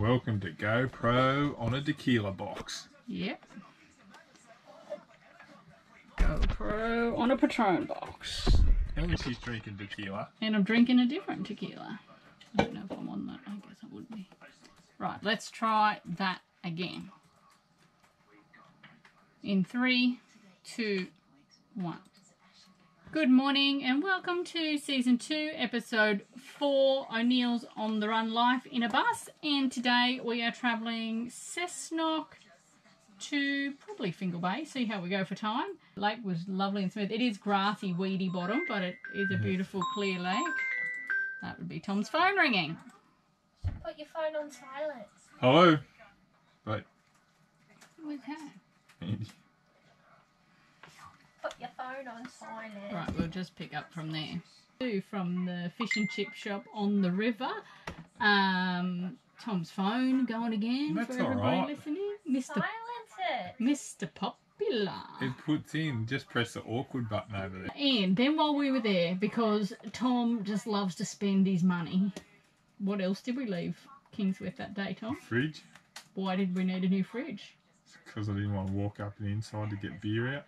Welcome to GoPro on a tequila box. Yep. GoPro on a Patron box. And she's drinking tequila. And I'm drinking a different tequila. I don't know if I'm on that. I guess I would be. Right, let's try that again. In three, two, one. Good morning and welcome to season two, episode four O'Neill's on the Run Life in a Bus. And today we are travelling Cessnock to probably Fingal Bay, see how we go for time. Lake was lovely and smooth. It is grassy, weedy bottom, but it is a beautiful, clear lake. That would be Tom's phone ringing. Put your phone on silent. Hello. But What's that? Put your phone on silent. Right, we'll just pick up from there. From the fish and chip shop on the river. Um, Tom's phone going again That's for everybody alright. listening. Mr. Silence it. Mr. Popular. it puts in, just press the awkward button over there. And then while we were there, because Tom just loves to spend his money, what else did we leave Kingsworth that day, Tom? Fridge. Why did we need a new fridge? Because I didn't want to walk up and inside to get beer out.